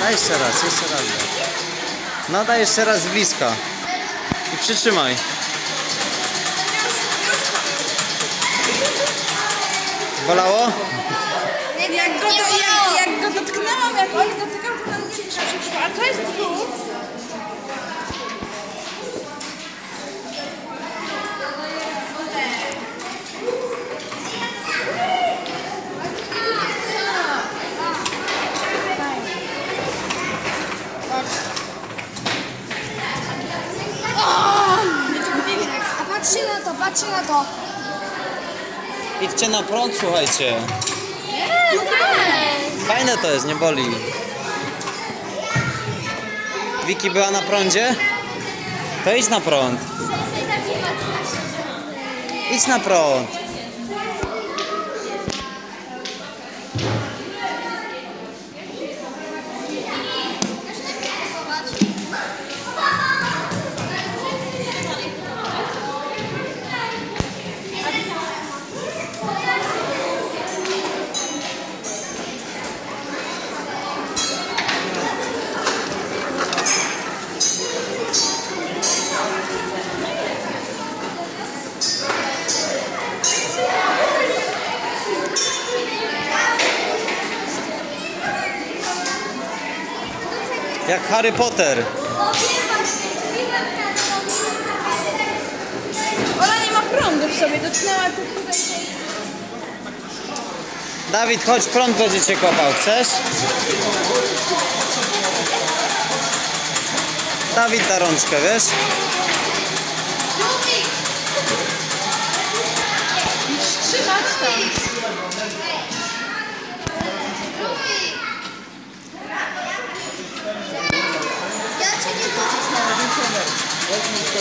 Daj jeszcze raz, jeszcze raz. No jeszcze raz z bliska. I przytrzymaj. Bolało? Jak go, jak, jak go dotknęłam, jak on dotykał, to nam się przyszło. A to jest tu? A patrzcie na to, patrzcie na to. Idźcie na prąd, słuchajcie. Fajne to jest, nie boli. Wiki była na prądzie? To idź na prąd. Idź na prąd. Jak Harry Potter. Ona nie ma prądu w sobie, dotknęła tutaj. Dawid, chodź, prąd będzie cię kopał. Chcesz? Dawid da rączkę, wiesz? Trzymać tam. Ja cię nie puszczę.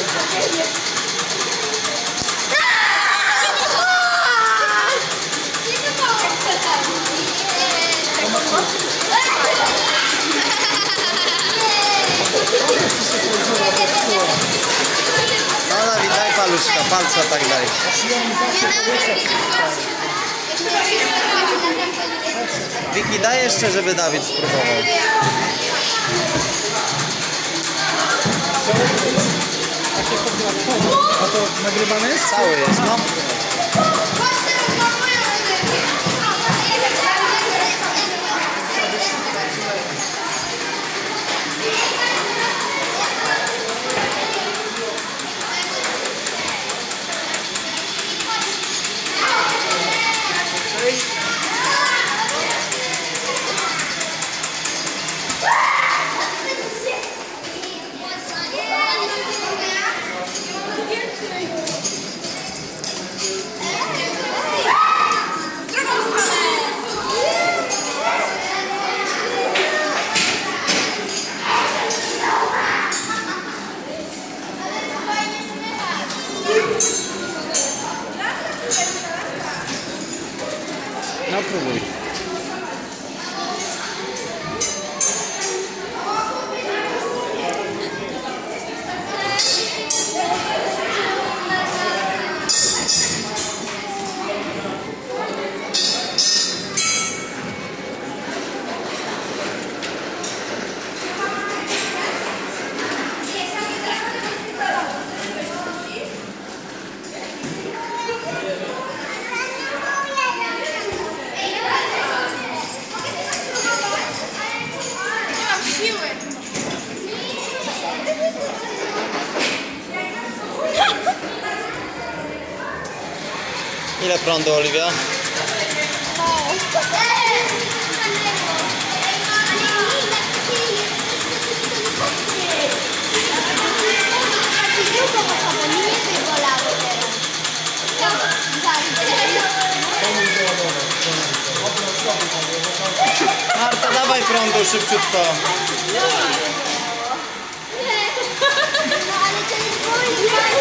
No Dawid, daj paluszka, palca tak daj. Wiki, daj jeszcze, żeby Dawid spróbował. A to nagrywane jest? Cały jest, no. No próbuj. Nie Ile prądu, Oliwia? Marta, dawaj prądu szybciutko. Nie. Nie. No ale to jest mój